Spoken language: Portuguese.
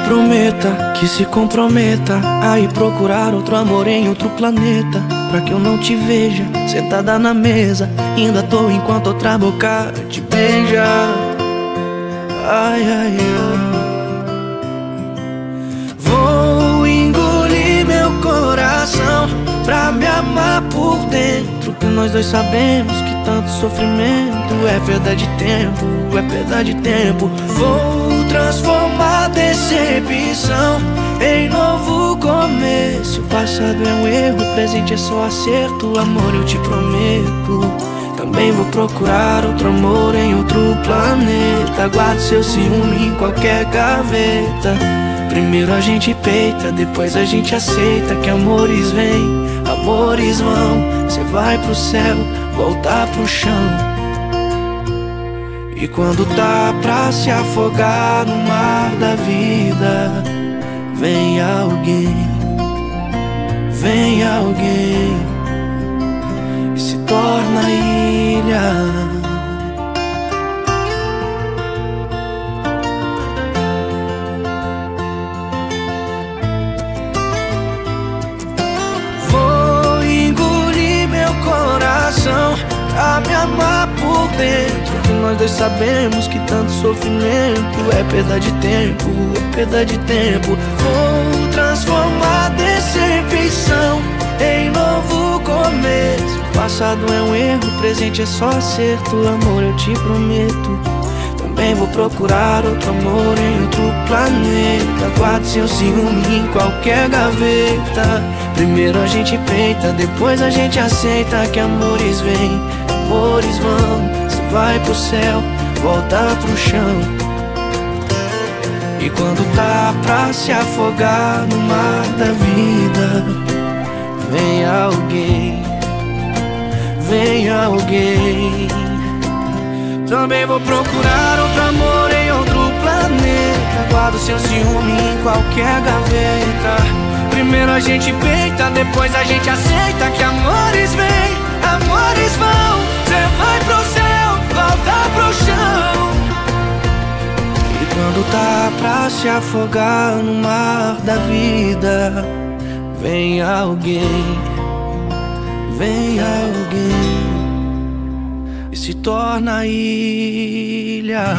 prometa que se comprometa a ir procurar outro amor em outro planeta. Pra que eu não te veja sentada na mesa, ainda tô enquanto outra boca te beija. Ai, ai, ai. Dentro. Que nós dois sabemos que tanto sofrimento é perda de tempo, é perda tempo. Vou transformar decepção em novo começo. O passado é um erro, o presente é só acerto. Amor, eu te prometo. Também vou procurar outro amor em outro planeta. Guardo seu ciúme em qualquer gaveta. Primeiro a gente peita, depois a gente aceita que amores vêm, amores vão. Você vai pro céu, voltar pro chão. E quando tá pra se afogar no mar da vida, vem alguém, vem alguém me amar por dentro. Nós dois sabemos que tanto sofrimento é perda de tempo, é perda de tempo. Vou transformar decepção em novo começo. Passado é um erro, presente é só acerto. Amor, eu te prometo. Também vou procurar outro amor em outro planeta. Guardo seu ciúme em qualquer gaveta. Primeiro a gente peita, depois a gente aceita que amores vêm, amores vão. Você vai pro céu, volta pro chão. E quando tá pra se afogar no mar da vida, vem alguém, vem alguém. Também vou procurar outro amor em outro planeta. Guardo seu ciúme em qualquer gaveta. Primeiro a gente peita, depois a gente aceita que amores vêm, pra se afogar no mar da vida, vem alguém, vem alguém e se torna ilha.